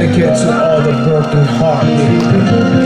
To all the broken hearted.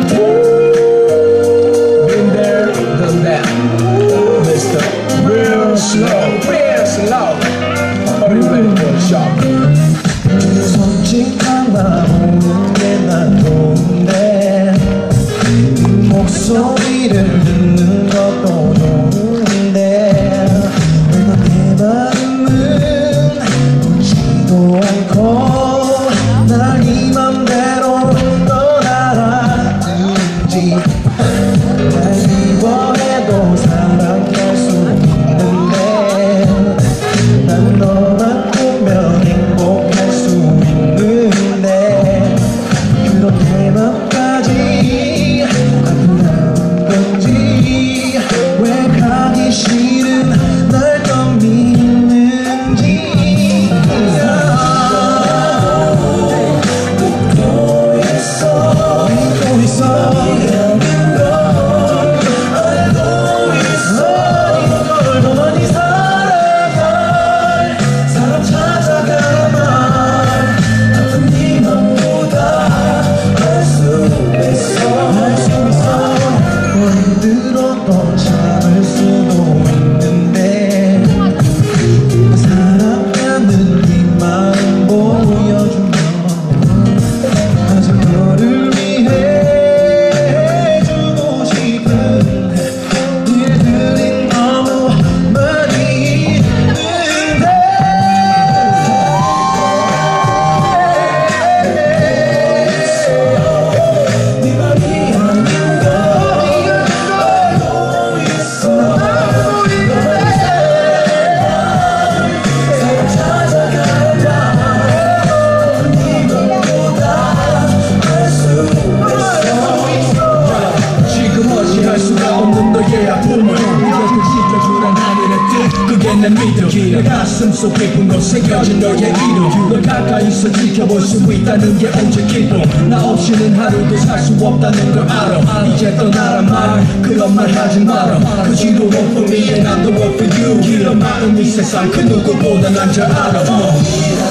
난 믿음. 내 가슴 속 깊은 곳 새겨진 너의 이름. 널 가까이서 지켜볼 수 있다는 게 언제 기쁨 나 없이는 하루도 살 수 없다는 걸 알아. 이제 떠나란 말 그런 말 하지 마라. Cause you don't work for me and I don't work for you 이런 마음이 세상 그 누구보다 난 잘 알아. uh.